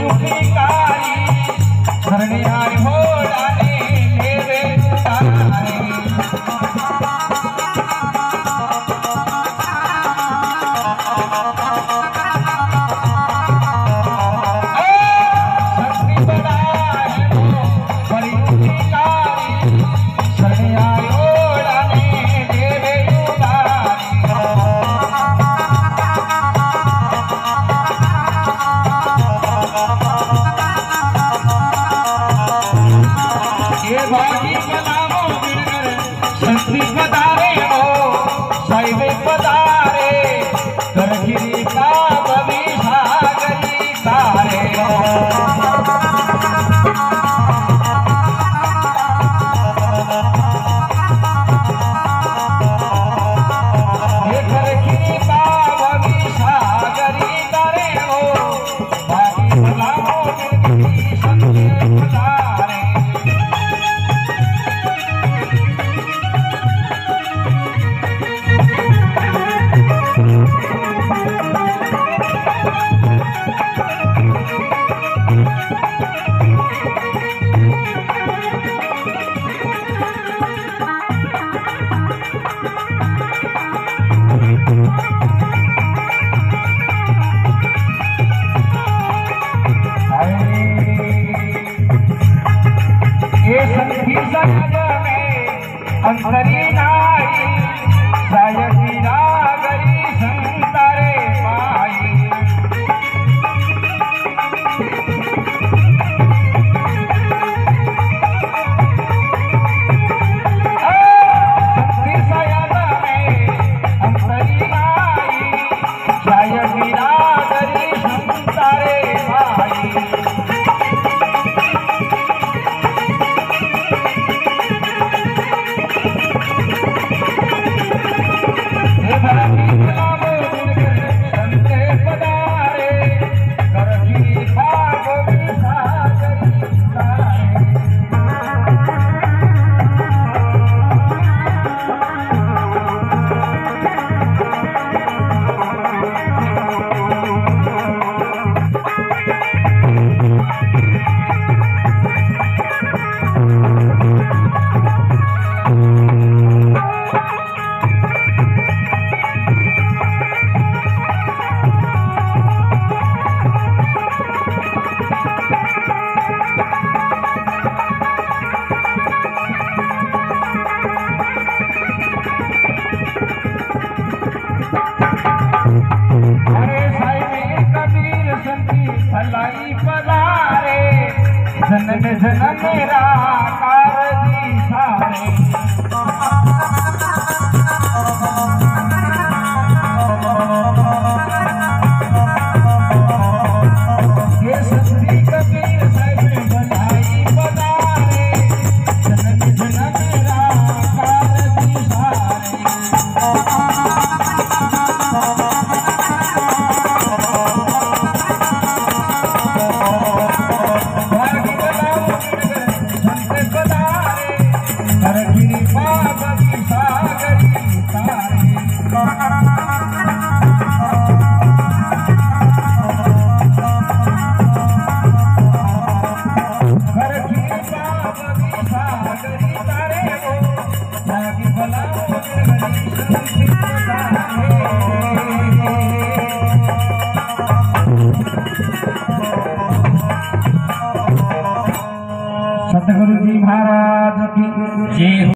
Oh. 你。I'm ready. न किझन निराकार जी ભી સાગરી તારે હો સાગી ભલા કરી તારે હો ભી સાગરી તારે હો સદગુરુજી મહારાજ કી જય